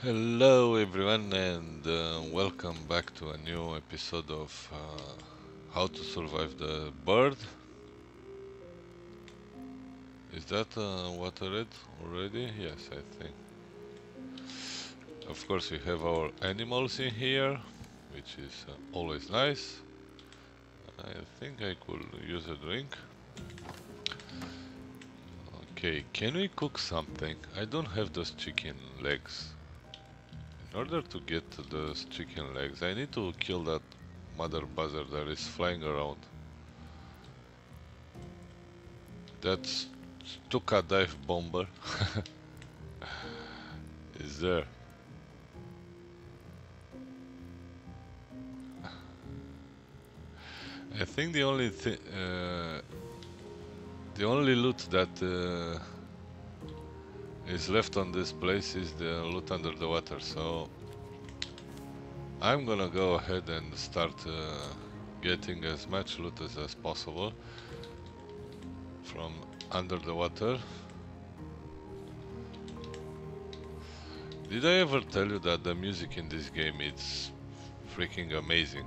Hello everyone and uh, welcome back to a new episode of uh, How to Survive the Bird. Is that uh, what I read already? Yes, I think. Of course we have our animals in here, which is uh, always nice. I think I could use a drink. Okay, can we cook something? I don't have those chicken legs. In order to get those chicken legs, I need to kill that mother buzzard that is flying around. That's Stuka dive bomber is there. I think the only thing, uh, the only loot that uh, is left on this place is the loot under the water, so I'm gonna go ahead and start uh, getting as much loot as, as possible from under the water. Did I ever tell you that the music in this game is freaking amazing?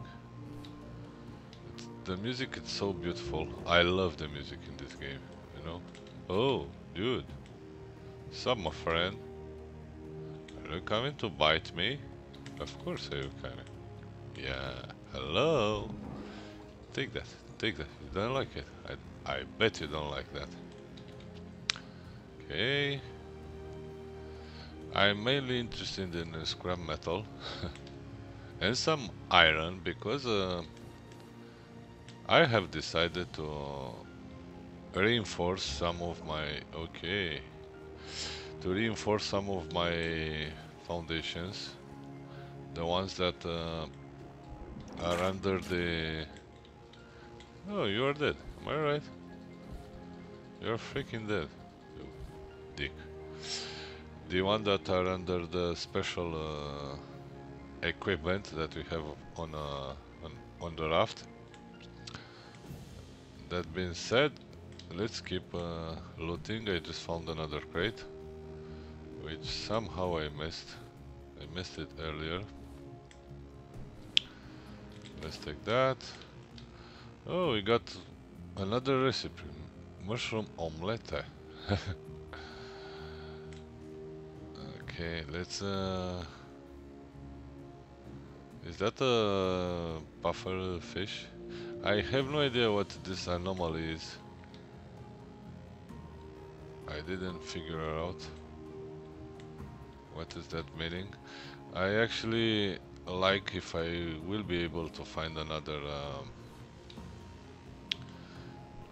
It's, the music is so beautiful. I love the music in this game, you know? Oh, dude. Sup, my friend? Are you coming to bite me? Of course are you coming. Yeah, hello? Take that, take that. You don't like it? I, I bet you don't like that. Okay. I'm mainly interested in uh, scrap metal and some iron because uh, I have decided to reinforce some of my okay to reinforce some of my foundations the ones that uh, are under the oh you are dead am I right you're freaking dead you dick the one that are under the special uh, equipment that we have on, uh, on, on the raft. That being said, let's keep uh, looting. I just found another crate, which somehow I missed. I missed it earlier. Let's take that. Oh, we got another recipe. Mushroom omelette. Okay, let's uh... Is that a puffer fish? I have no idea what this anomaly is. I didn't figure out what is that meaning. I actually like if I will be able to find another um,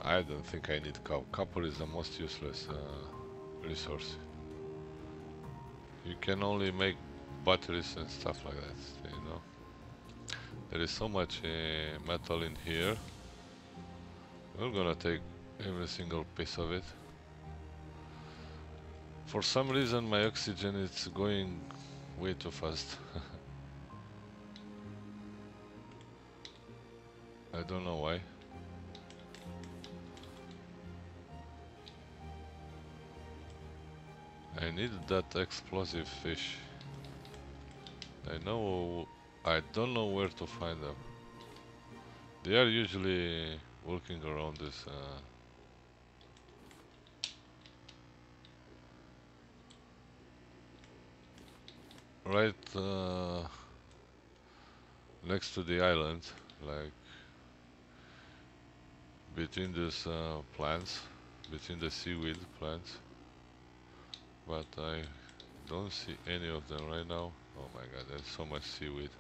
I don't think I need copper. Copper is the most useless uh, resource you can only make batteries and stuff like that, you know. There is so much uh, metal in here. We're gonna take every single piece of it. For some reason my oxygen is going way too fast. I don't know why. I need that explosive fish. I know... I don't know where to find them. They are usually walking around this... Uh, right uh, next to the island, like between these uh, plants, between the seaweed plants but I don't see any of them right now. Oh my god, there's so much seaweed.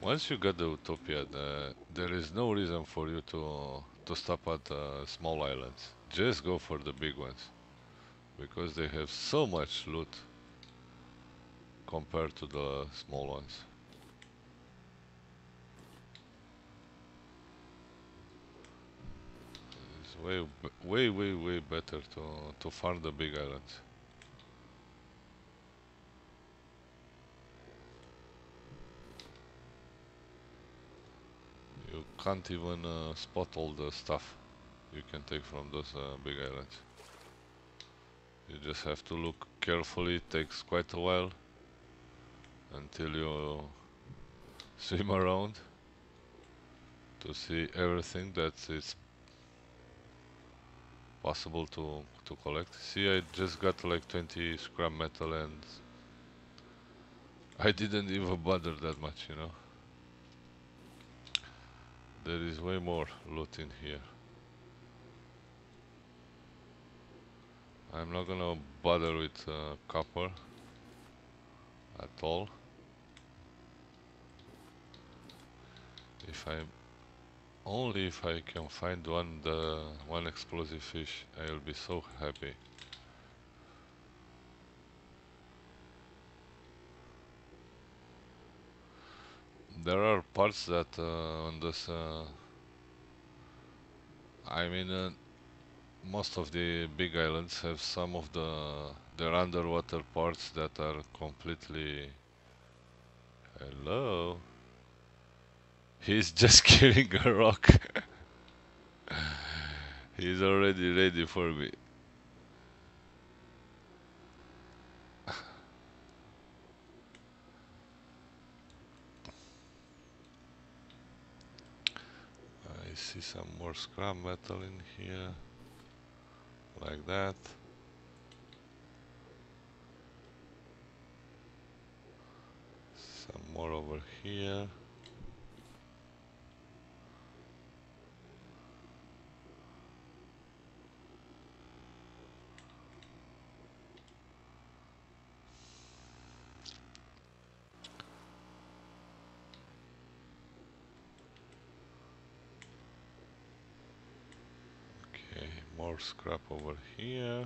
Once you get the Utopia, the, there is no reason for you to to stop at uh, small islands. Just go for the big ones. Because they have so much loot compared to the small ones. It's way, way, way, way better to to farm the big islands. You can't even uh, spot all the stuff you can take from those uh, big islands. You just have to look carefully, it takes quite a while until you swim around to see everything that is possible to to collect. See I just got like 20 scrap metal and I didn't even bother that much, you know. There is way more loot in here. I'm not gonna bother with uh, copper at all. If I only if I can find one the one explosive fish, I'll be so happy. There are parts that uh, on this, uh, I mean, uh, most of the big islands have some of the their underwater parts that are completely hello? He's just killing a rock. He's already ready for me. I see some more scrap metal in here like that. Some more over here. Okay, more scrap over here.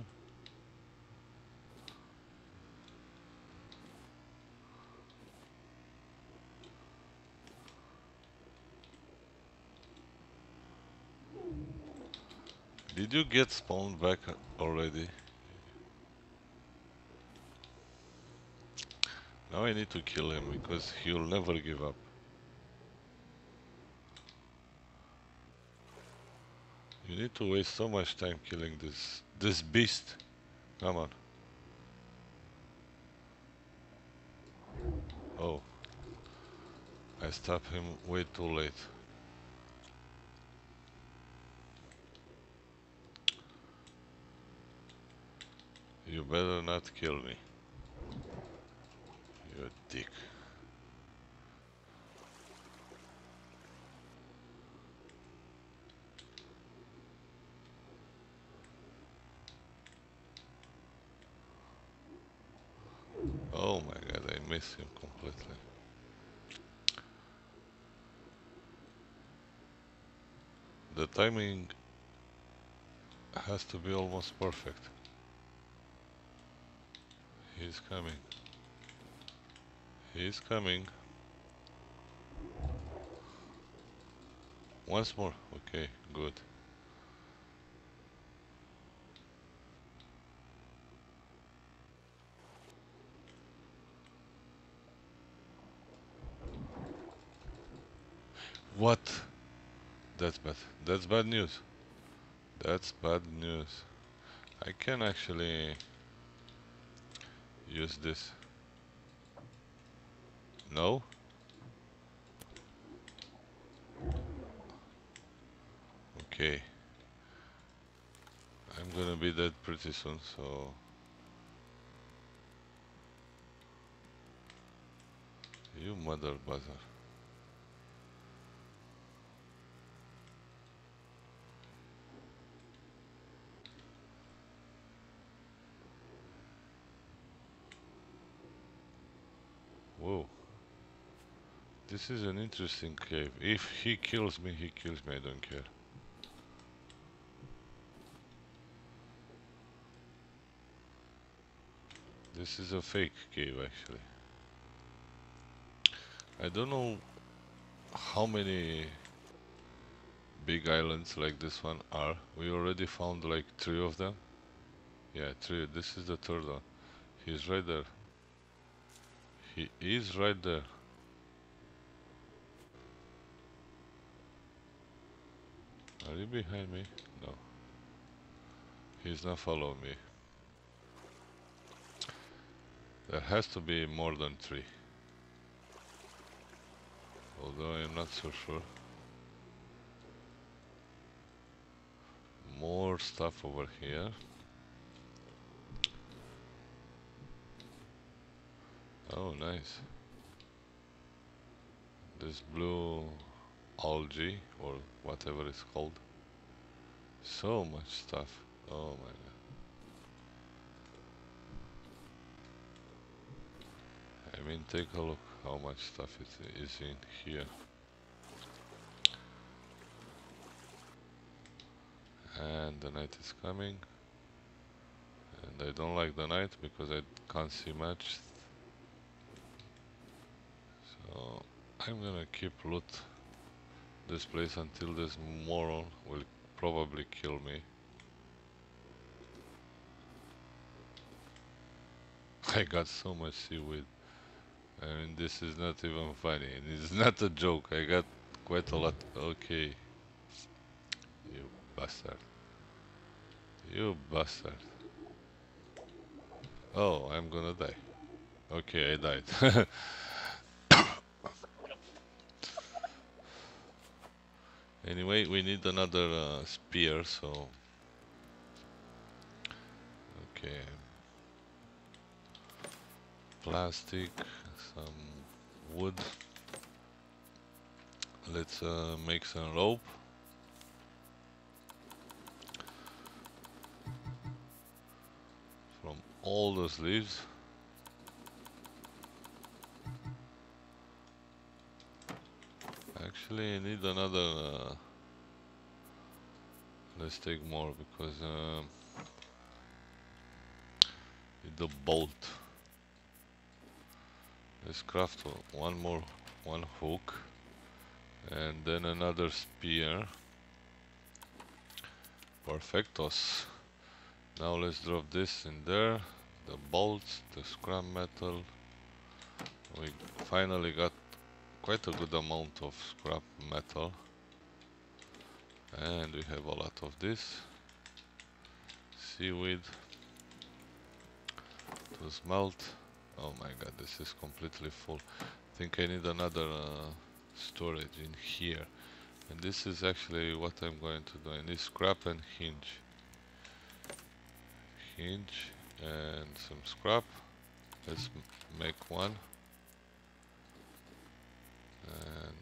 Did you get spawned back already? Now I need to kill him because he'll never give up. You need to waste so much time killing this this beast. Come on. Oh. I stopped him way too late. You better not kill me. You dick. Oh my missed him completely. The timing has to be almost perfect. He's coming. He's coming. Once more. Okay, good. What? That's bad. That's bad news. That's bad news. I can actually use this. No? Okay. I'm gonna be dead pretty soon, so... You mother buzzer. This is an interesting cave. If he kills me, he kills me, I don't care. This is a fake cave actually. I don't know how many big islands like this one are. We already found like three of them. Yeah, three. This is the third one. He's right there. He is right there. Are you behind me? No. He's not following me. There has to be more than three. Although I'm not so sure. More stuff over here. Oh, nice. This blue algae, or whatever it's called. So much stuff. Oh my god. I mean, take a look how much stuff it is in here. And the night is coming. And I don't like the night because I can't see much so I'm gonna keep loot this place until this moron will probably kill me. I got so much seaweed. I mean, this is not even funny. It's not a joke. I got quite a lot. Okay. You bastard. You bastard. Oh, I'm gonna die. Okay, I died. Anyway, we need another uh, spear, so... Okay. Plastic, some wood. Let's uh, make some rope. From all those leaves. Actually, need another. Uh, let's take more because uh, need the bolt. Let's craft one more, one hook, and then another spear. Perfectos. Now let's drop this in there. The bolts, the scrap metal. We finally got quite a good amount of scrap metal? And we have a lot of this. Seaweed. To smelt. Oh my god this is completely full. I think I need another uh, storage in here. And this is actually what I'm going to do. I need scrap and hinge. Hinge and some scrap. Let's make one and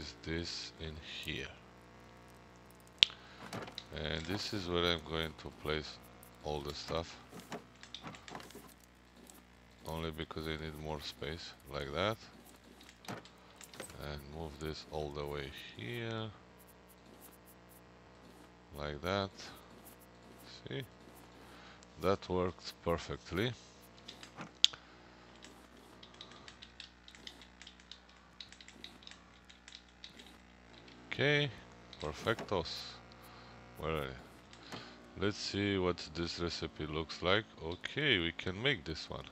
Place this in here. And this is where I'm going to place all the stuff. Only because I need more space like that. And move this all the way here. Like that. See? That worked perfectly Okay, perfectos. Well, let's see what this recipe looks like. Okay, we can make this one.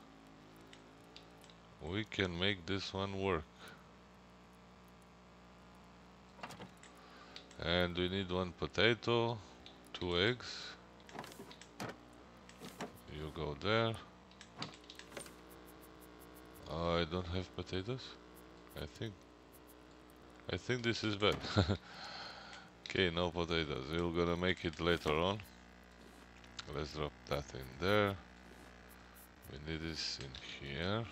We can make this one work. And we need one potato, two eggs. You go there. I don't have potatoes, I think. I think this is bad. okay, no potatoes. We're gonna make it later on. Let's drop that in there. We need this in here.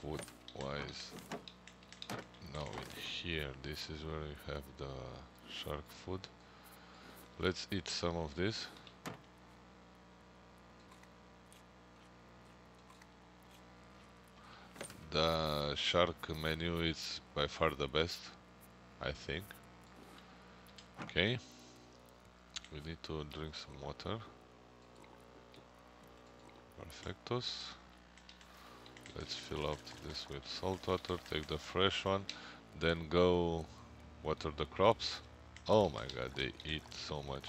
Food wise. Now in here, this is where we have the shark food. Let's eat some of this. the shark menu is by far the best, I think. Okay, we need to drink some water. Perfectos. Let's fill up this with salt water, take the fresh one, then go water the crops. Oh my god, they eat so much.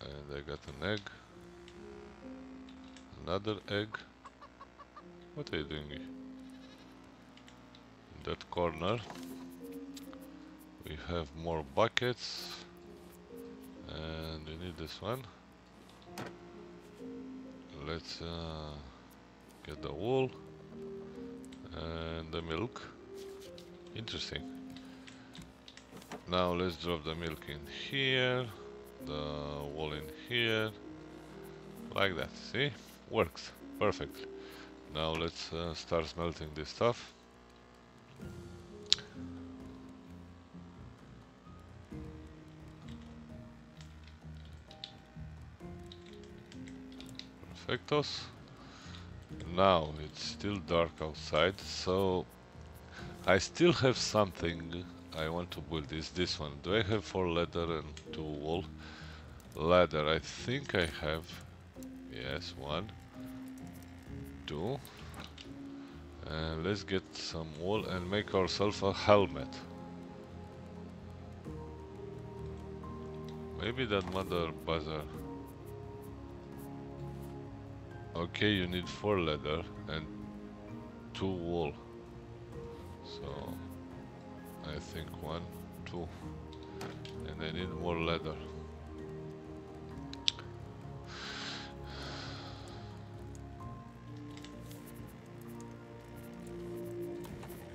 And I got an egg. Another egg. What are you doing? In that corner we have more buckets and we need this one let's uh, get the wool and the milk. Interesting. Now let's drop the milk in here, the wool in here, like that. See? Works perfectly. Now let's uh, start smelting this stuff. Now it's still dark outside, so I still have something I want to build. Is this one? Do I have four leather and two wool? Leather, I think I have. Yes, one, two. And let's get some wool and make ourselves a helmet. Maybe that mother buzzer Okay, you need four leather and two wool. So, I think one, two. And I need more leather.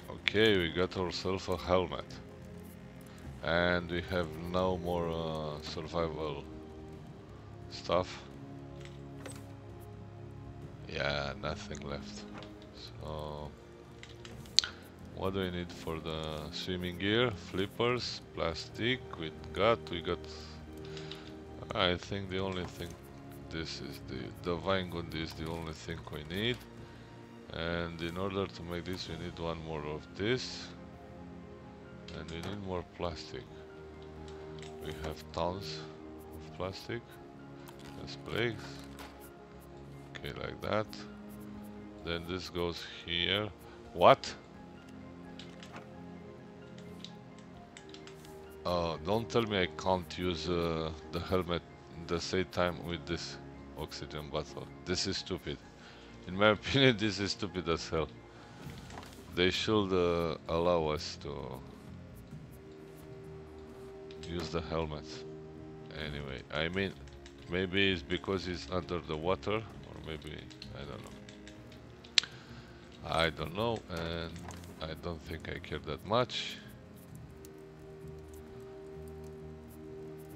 Okay, we got ourselves a helmet. And we have no more uh, survival stuff. Yeah, nothing left. So, what do we need for the swimming gear? Flippers, plastic, we got, we got, I think the only thing, this is the, the Vine is the only thing we need. And in order to make this, we need one more of this. And we need more plastic. We have tons of plastic. Let's Okay, like that. Then this goes here. What? Oh, don't tell me I can't use uh, the helmet the same time with this oxygen bottle. This is stupid. In my opinion, this is stupid as hell. They should uh, allow us to use the helmet. Anyway, I mean, maybe it's because it's under the water maybe, I don't know. I don't know and I don't think I care that much.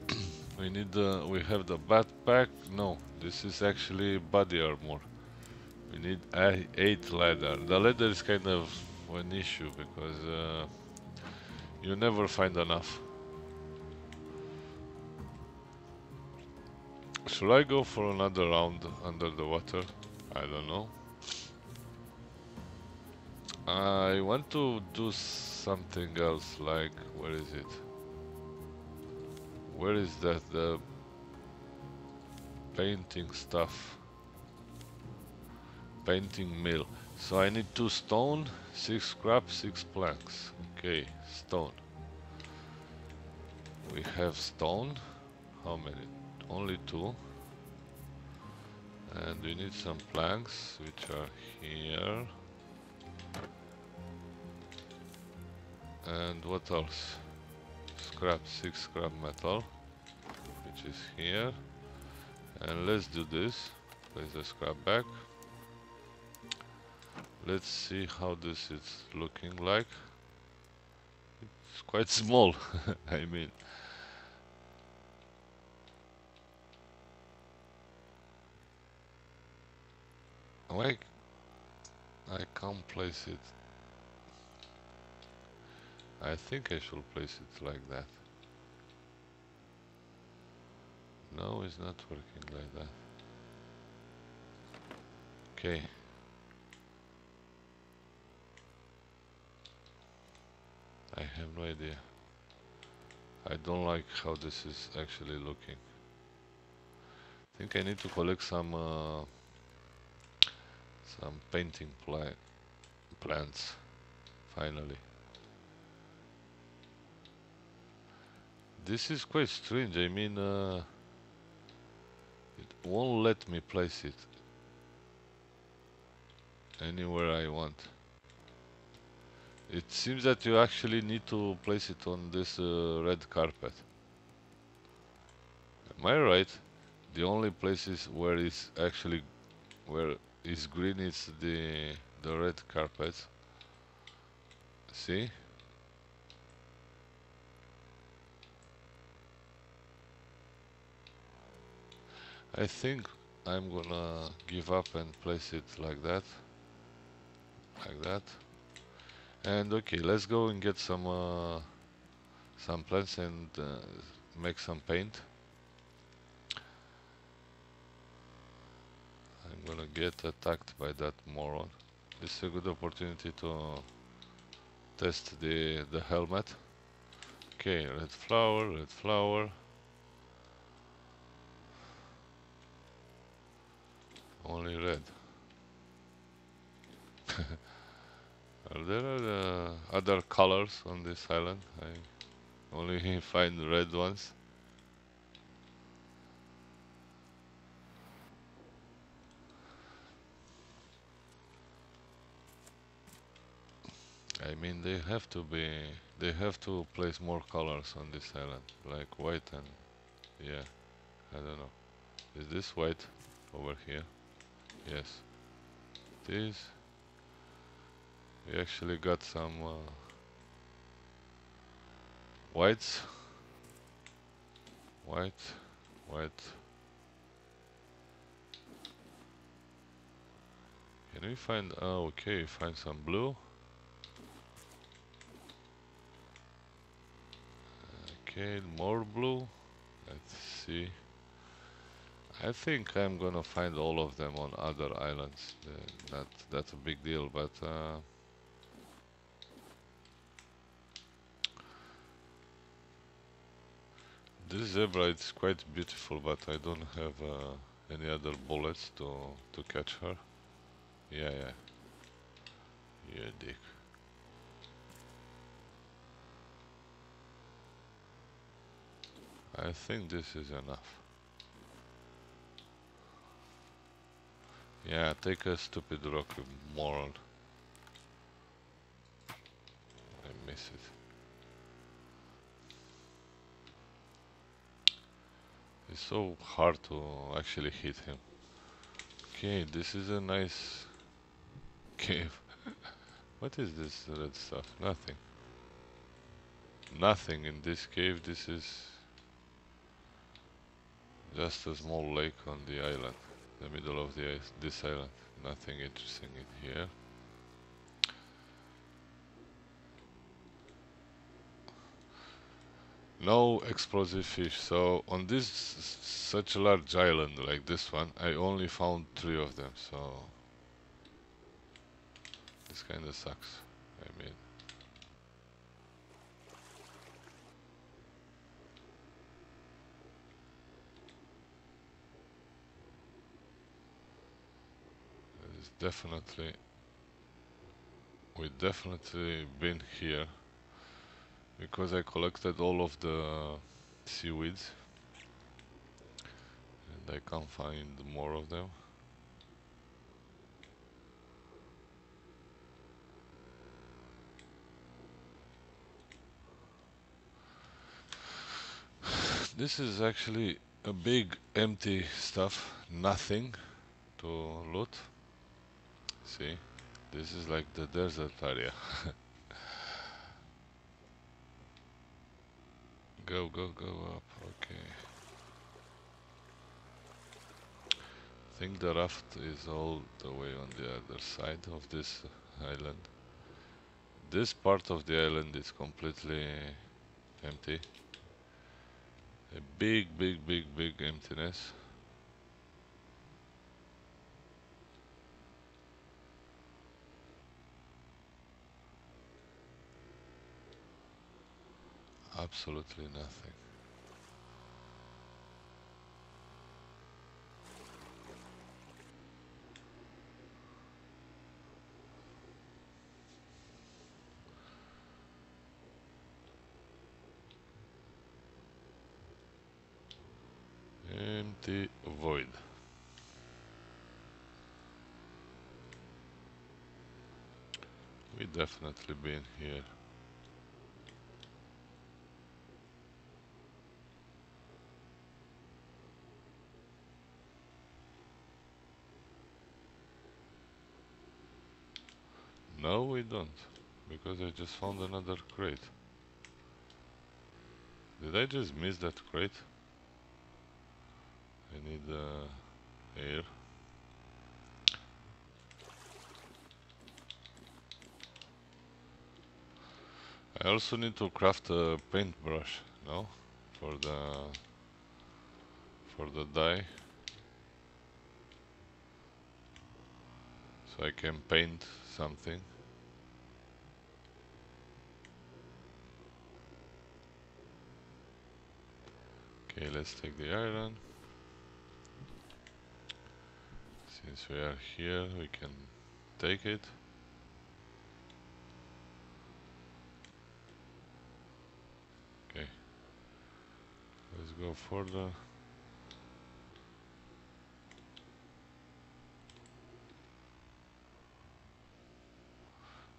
we need the, we have the backpack, no, this is actually body armor. We need 8 leather. The leather is kind of an issue because uh, you never find enough. Should I go for another round under the water? I don't know. I want to do something else, like, where is it? Where is that, the painting stuff? Painting mill. So I need two stone, six scrap, six planks. Okay, stone. We have stone. How many? Only two. And we need some planks which are here. And what else? Scrap six scrap metal which is here. And let's do this. Place the scrap back. Let's see how this is looking like. It's quite small I mean Why I can't place it? I think I should place it like that. No, it's not working like that. Okay. I have no idea. I don't like how this is actually looking. I think I need to collect some uh, some painting pla plants finally. This is quite strange I mean uh, it won't let me place it anywhere I want. It seems that you actually need to place it on this uh, red carpet. Am I right? The only places where it's actually where is green is the the red carpet. See? I think I'm gonna give up and place it like that. Like that. And okay, let's go and get some uh, some plants and uh, make some paint. I'm gonna get attacked by that moron. This is a good opportunity to test the the helmet. Okay, red flower, red flower. Only red. Are there uh, other colors on this island? I only find red ones. I mean, they have to be, they have to place more colors on this island, like white and, yeah, I don't know. Is this white over here? Yes. This, we actually got some uh, whites, white, white. Can we find, oh okay, find some blue. Okay, more blue. Let's see. I think I'm gonna find all of them on other islands. Uh, not that's a big deal, but uh, this zebra is quite beautiful, but I don't have uh, any other bullets to to catch her. Yeah, yeah. Yeah, dick. I think this is enough. Yeah, take a stupid rock, you moron. I miss it. It's so hard to actually hit him. Okay, this is a nice cave. what is this red stuff? Nothing. Nothing in this cave, this is just a small lake on the island, the middle of the this island. Nothing interesting in here. No explosive fish. So on this such a large island like this one, I only found three of them. So this kind of sucks. I mean. Definitely we definitely been here because I collected all of the seaweeds and I can't find more of them. This is actually a big empty stuff nothing to loot See, this is like the desert area. go, go, go up, okay. I think the raft is all the way on the other side of this island. This part of the island is completely empty. A big, big, big, big emptiness. Absolutely nothing. Empty void. We definitely been here. No, we don't. Because I just found another crate. Did I just miss that crate? I need uh, air. I also need to craft a paintbrush, no? For the for the dye. So I can paint something. Okay, let's take the iron. Since we are here, we can take it. Okay. Let's go further.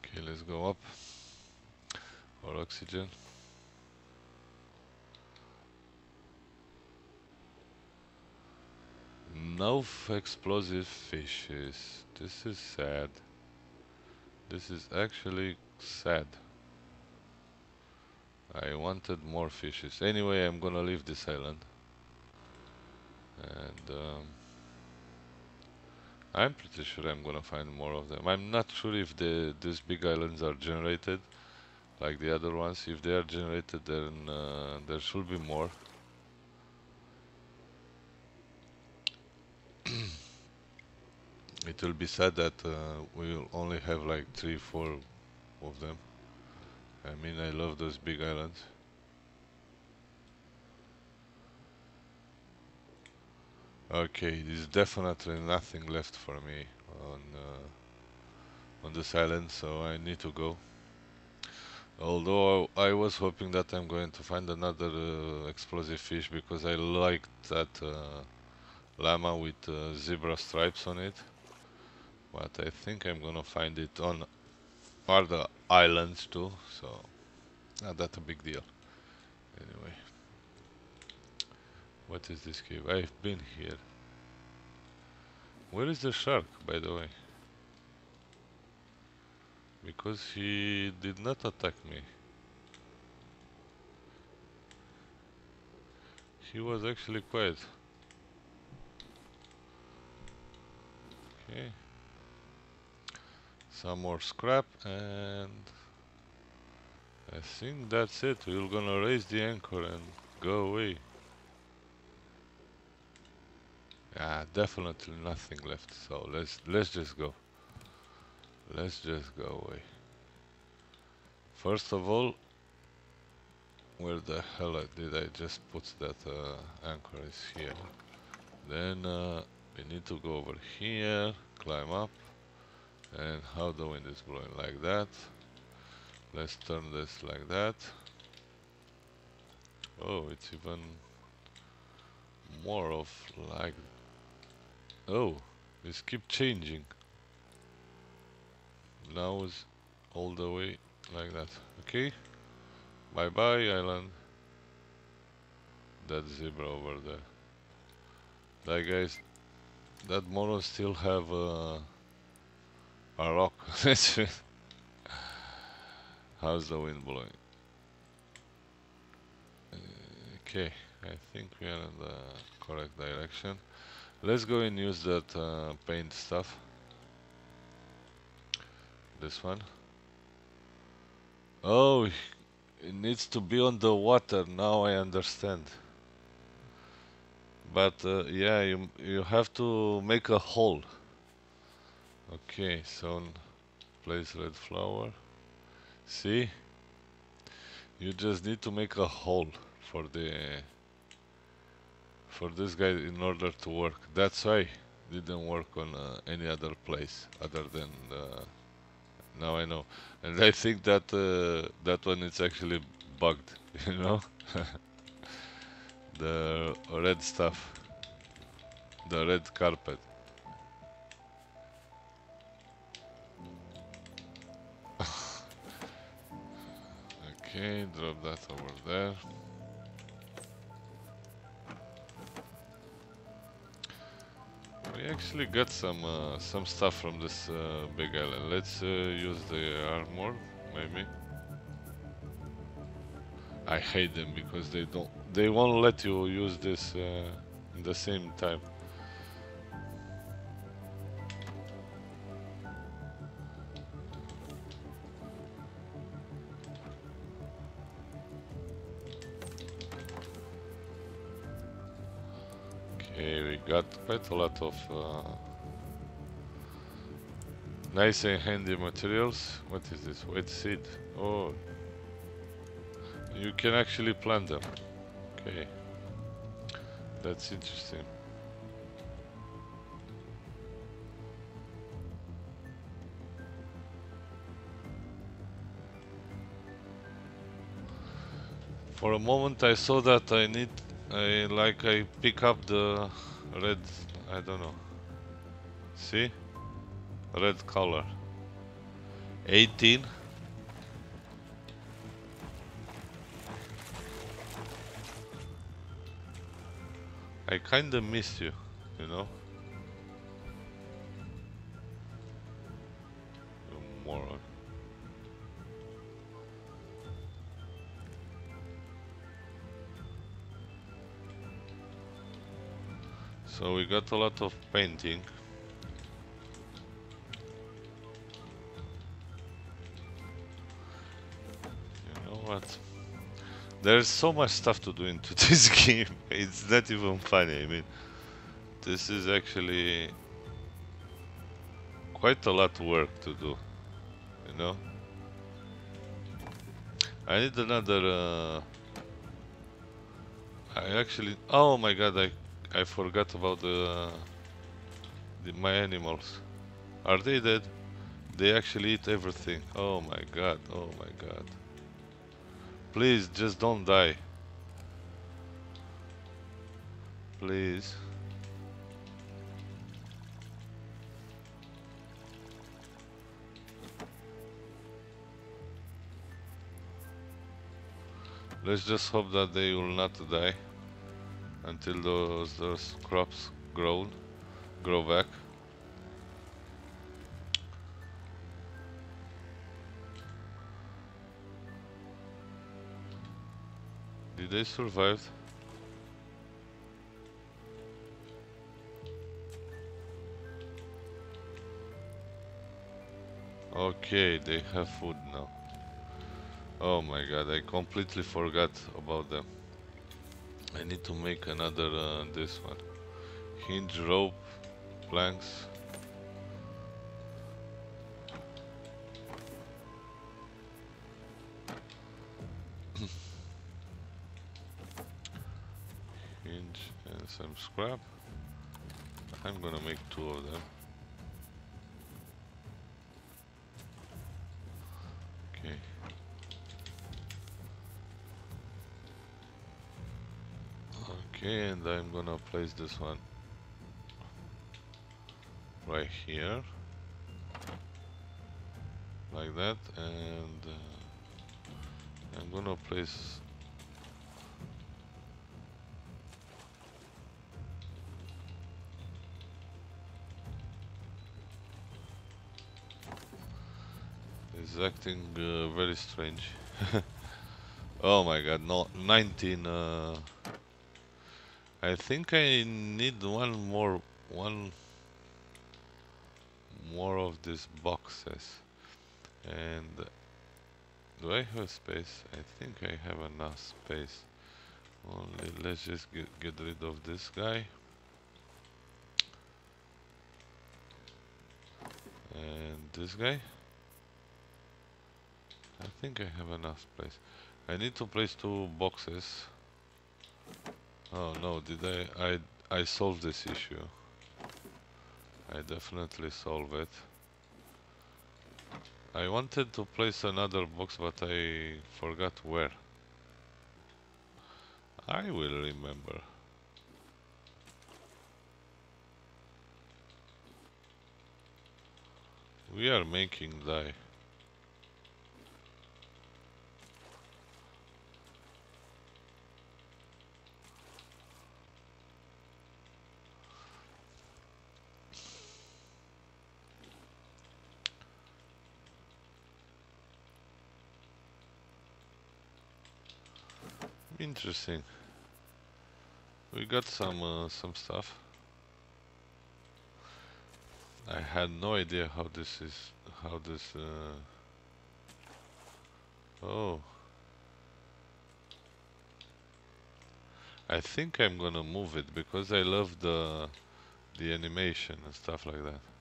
Okay, let's go up for oxygen. No explosive fishes. This is sad. This is actually sad. I wanted more fishes. Anyway, I'm gonna leave this island. And um, I'm pretty sure I'm gonna find more of them. I'm not sure if the these big islands are generated like the other ones. If they are generated, then uh, there should be more. it will be sad that uh, we'll only have like three, four of them. I mean, I love those big islands. Okay, there's definitely nothing left for me on uh, on this island, so I need to go. Although I was hoping that I'm going to find another uh, explosive fish because I liked that uh, llama with uh, zebra stripes on it. But I think I'm gonna find it on other islands too, so not that a big deal. Anyway, what is this cave? I've been here. Where is the shark, by the way? Because he did not attack me. He was actually quiet. Okay. Some more scrap and I think that's it. We're gonna raise the anchor and go away. Yeah, definitely nothing left. So let's let's just go. Let's just go away. First of all, where the hell did I just put that uh, anchor is here. Then uh, we need to go over here, climb up, and how the wind is blowing like that. Let's turn this like that. Oh, it's even more of like. Oh, this keep changing. Now is all the way like that. Okay. Bye bye island. That zebra over there. That guys, that mono still have uh, a rock. How's the wind blowing? Okay, I think we are in the correct direction. Let's go and use that uh, paint stuff. This one. Oh, it needs to be on the water. Now I understand. But uh, yeah, you you have to make a hole. Okay, so place red flower. See? You just need to make a hole for the for this guy in order to work. That's why didn't work on uh, any other place other than uh, now I know. And I think that uh, that one is actually bugged, you know? the red stuff. The red carpet. Okay, drop that over there. We actually got some uh, some stuff from this uh, big island. Let's uh, use the armor, maybe. I hate them because they don't. They won't let you use this uh, in the same time. Got quite a lot of uh, nice and handy materials. What is this? Wet seed. Oh, you can actually plant them. Okay, that's interesting. For a moment I saw that I need I like I pick up the red I don't know. See? Red color. 18 I kinda miss you you know So we got a lot of painting. You know what? There's so much stuff to do into this game. It's not even funny. I mean, this is actually quite a lot of work to do. You know? I need another. Uh, I actually. Oh my god! I I forgot about the, the my animals. Are they dead? They actually eat everything. Oh my god, oh my god. Please, just don't die. Please. Let's just hope that they will not die until those those crops grow grow back. Did they survive? Okay, they have food now. Oh my god, I completely forgot about them. I need to make another uh, this one. Hinge rope planks. Hinge and some scrap. I'm gonna make two of them. Place this one right here, like that, and uh, I'm gonna place It's acting uh, very strange. oh my god, no, 19 uh, I think I need one more, one more of these boxes. And do I have space? I think I have enough space. Only let's just get, get rid of this guy. And this guy. I think I have enough space. I need to place two boxes. Oh no, did I, I, I solved this issue. I definitely solved it. I wanted to place another box but I forgot where. I will remember. We are making dye. Interesting. We got some uh, some stuff. I had no idea how this is how this uh oh I think I'm gonna move it because I love the the animation and stuff like that.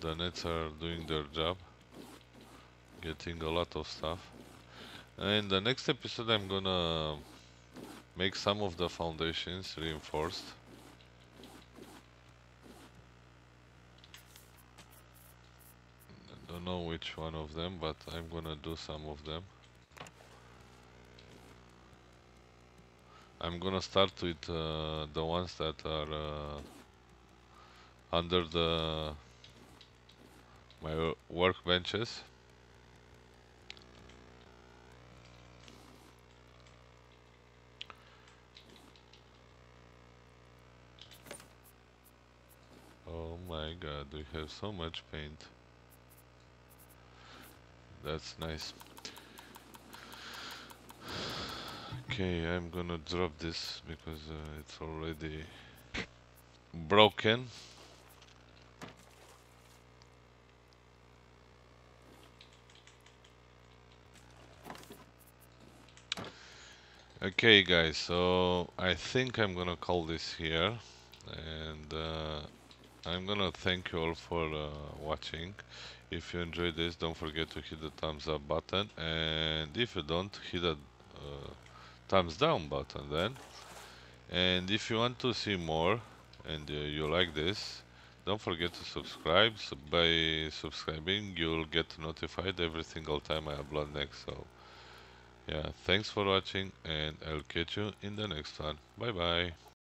The nets are doing their job, getting a lot of stuff. And the next episode I'm gonna make some of the foundations reinforced. I don't know which one of them, but I'm gonna do some of them. I'm gonna start with uh, the ones that are uh, under the my workbenches. Oh my god, we have so much paint. That's nice. Okay, I'm gonna drop this because uh, it's already broken. Okay guys, so I think I'm gonna call this here and uh, I'm gonna thank you all for uh, watching. If you enjoyed this, don't forget to hit the thumbs up button and if you don't, hit the uh, thumbs down button then and if you want to see more and uh, you like this don't forget to subscribe so by subscribing you'll get notified every single time I upload next so yeah thanks for watching and I'll catch you in the next one. Bye bye